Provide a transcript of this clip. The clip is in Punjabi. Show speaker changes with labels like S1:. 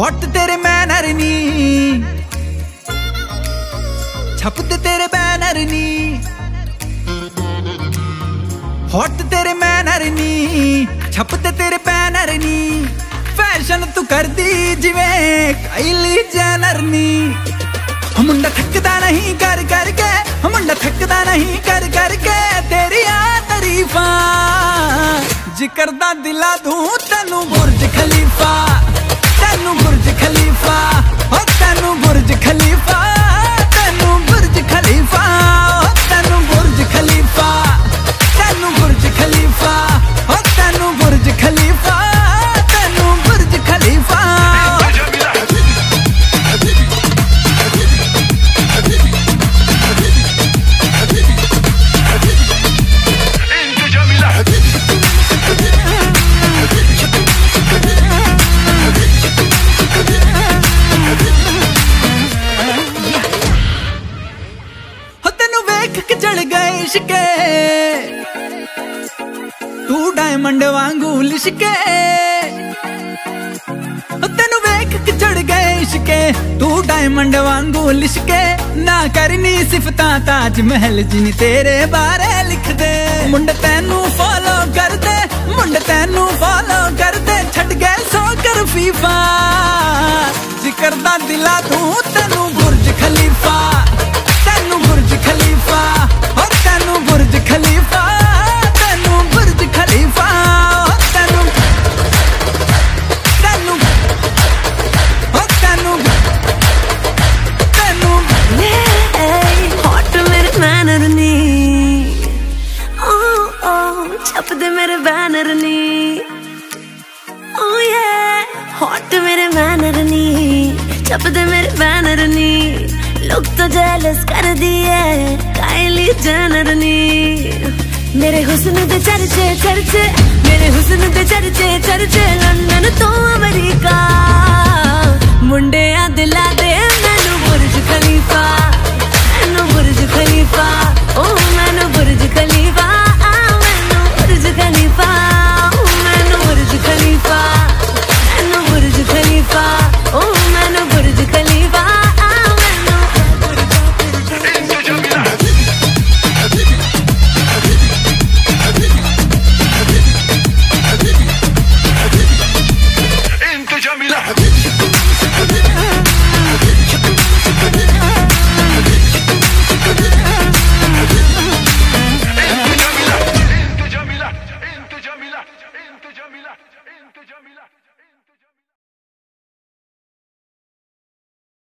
S1: ਹੌਟ ਤੇਰੇ ਮੈਨਰ ਨੀ। ਛਪਦੇ ਤੇਰੇ ਬੈਨਰ ਨੀ। ਹੌਟ ਤੇਰੇ ਮੈਨਰ ਨੀ। ਛਪਦੇ ਤੇਰੇ ਬੈਨਰ ਨੀ। ਫੈਸ਼ਨ ਤੂੰ ਕਰਦੀ ਜਿਵੇਂ ਕਾਈਲੀ ਜੈਨਰ ਨੀ। ਮੁੰਡਾ ਥੱਕਦਾ ਨਹੀਂ ਕਰ ਕਰਕੇ ਮੁੰਡਾ ਥੱਕਦਾ ਨਹੀਂ ਕਰ ਕਰਕੇ ਤੇਰੀਆਂ ਤਾਰੀਫਾਂ। ਜ਼ਿਕਰ ਦਾ ਦਿਲਾ ਦੂੰ ਤੈਨੂੰ ਬੁਰਜ ਖਲੀਫਾ। ਗਏ ਤੂੰ ਡਾਇਮੰਡ ਵਾਂਗੂ ਲਿਸ਼ਕੇ। ਹੋ ਤੈਨੂੰ ਵੇਖ ਕੇ ਜੜ ਗਏ ਇਸ਼ਕੇ। ਤੂੰ ਡਾਇਮੰਡ ਵਾਂਗੂ ਲਿਸ਼ਕੇ। ਨਾ ਕਰਨੀ ਸਿਫਤਾਂ ਤਾਜ ਮਹਿਲ ਜਿਨੀ ਤੇਰੇ ਬਾਰੇ ਲਿਖਦੇ। ਮੁੰਡ ਤੈਨੂੰ ਫੋਲੋ ਕਰਦੇ, ਮੁੰਡ ਤੈਨੂੰ ਫੋਲੋ ਕਰਦੇ। ਛੱਡ ਗਏ ਸੋ ਕਰ ਫੀਫਾ ਜ਼ਿਕਰ ਦਾ ਦਿਲਾ ਤੂੰ ਤੈਨੂੰ
S2: ਮੇਰੇ ਮੈਨਰ ਨੀ। ਛਪਦੇ ਮੇਰੇ ਬੈਨਰ ਨੀ। ਲੋਕ ਤਾਂ ਜੈਲਸ ਕਰਦੀ ਐ। ਕਾਇਲੀ ਜਨਰ ਨੀ। ਮੇਰੇ ਹੁਸਨ ਦੇ ਚਰਚੇ ਚਰਚੇ। ਮੇਰੇ ਹੁਸਨ ਦੇ ਚਰਚੇ ਚਰਚੇ। ਲੰਡਨ ਤੋਂ ਅਮਰੀਕਾ। Jamila.